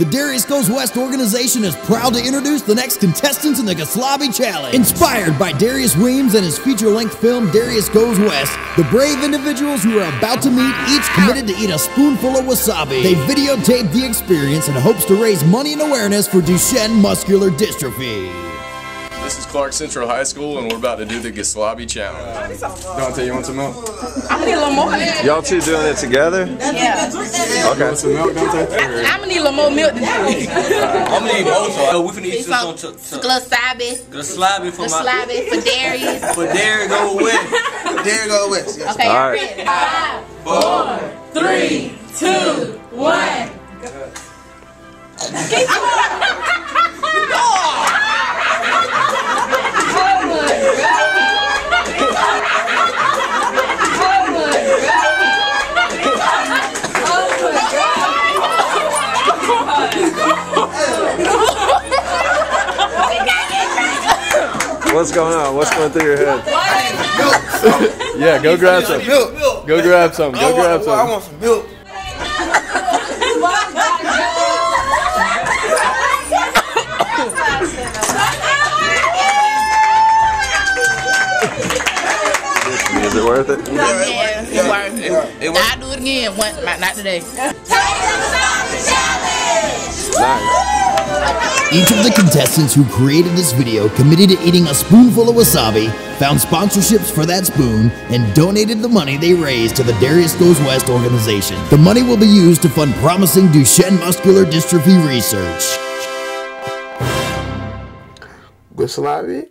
The Darius Goes West organization is proud to introduce the next contestants in the Goslabi Challenge. Inspired by Darius Weems and his feature-length film Darius Goes West, the brave individuals who are about to meet each committed to eat a spoonful of wasabi. They videotaped the experience in hopes to raise money and awareness for Duchenne muscular dystrophy. This is Clarke Central High School, and we're about to do the Goslabi Challenge. Dante, you want some milk? I'm gonna need a little more. Y'all two doing it together? Yeah. Okay. Some milk, Dante? I'm gonna need a little more milk than you. I'm gonna eat both. So we finna eat this on to, to Goslabi. the slabby for my Goslabi for Darius. for Derek go with. There go West. Yes. Okay, All y'all right. ready? Five, four, three, two, one. What's going on? What's going through your head? yeah, go grab some. Milk, milk. Go grab some. Go grab want, I want some milk. Is it worth it? Yeah, it worked. It, it was I'll do it again. One, not not today. Nice. Each of the contestants who created this video committed to eating a spoonful of wasabi, found sponsorships for that spoon, and donated the money they raised to the Darius Goes West organization. The money will be used to fund promising Duchenne muscular dystrophy research. Salami.